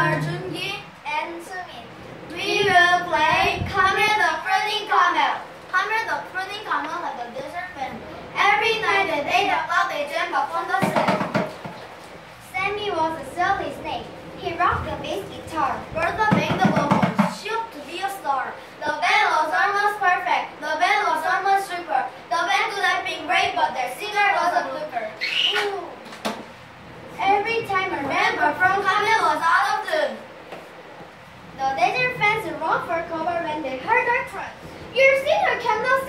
are Jungi and Sumin. We will play Camille the Crooning Camel. Camille the Crooning Camel had a desert fan. Every night at 8 o'clock they jump upon the sled. Sammy was a silly snake. He rocked the bass guitar. Bertha made the vocals. She hoped to be a star. The band was almost perfect. The band was almost super. The band could have been great, but their singer was a blooper. Ooh. Every time a Remember, from Camel was out of tune. The desert fans run for cover when they heard her tune. Your singer cannot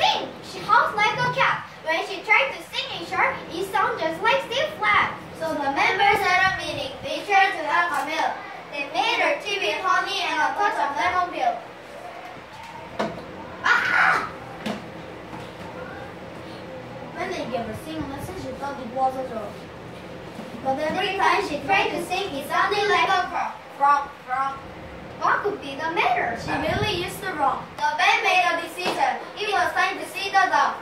sing. Like a cat. When she tried to sing in sharp, it sounds just like C flat. So the members at a meeting, they tried to help Camille. They made her tea with honey and a touch of lemon peel. Ah! When they gave her singing lesson, she thought it was a joke. But every time she tried to sing, it sounded like a frog, frog, frog. What could be the matter? She really used to wrong. The band made a decision. It was time to see the dog.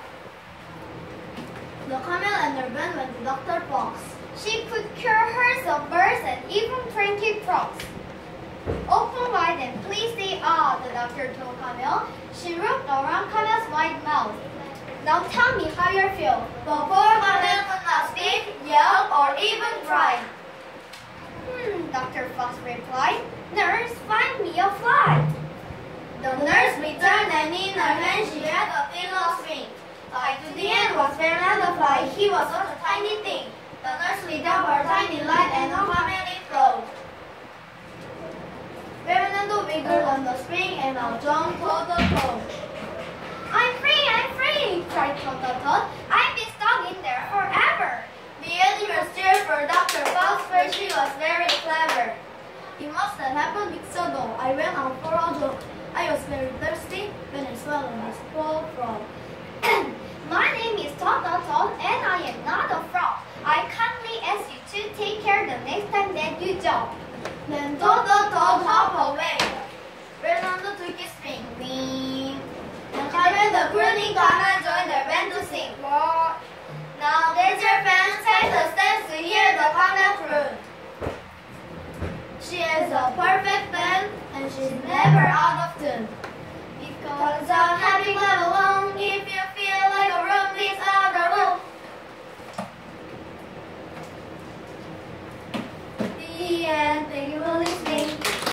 The camel and her band went to Dr. Fox. She could cure herds of birds and even frantic frogs. Open wide and please say ah, the doctor told Camille. She looked around Camille's wide mouth. Now tell me how you feel. Before camel could not speak, yell, or even cry. Hmm, Dr. Fox replied. Nurse, find me a fly. The nurse returned and in her hand she had a pillow string. Tied to the end was Fernando Fly. He was such a tiny thing. Lit up her tiny light and a family flowed. Fernando wiggled on the spring and now John told the toad. I'm free, I'm free, cried Toto Toad. I've been stuck in there forever. The animals cheered for Dr. Fox, for she was very clever. It must have happened weeks ago. Oh I went out for a jog. I was very thirsty when I swallowed a small frog. My name is Toto Toad and I am not a frog. I kindly ask you to take care the next time that you jump. Then Toto Toad hopped away. Fernando took his spring. Wing. And Carmen the crooning camel joined their band to sing. Now desert fans take the steps to hear the camel croon. She is a perfect band and she's never out of tune. Because I'm happy.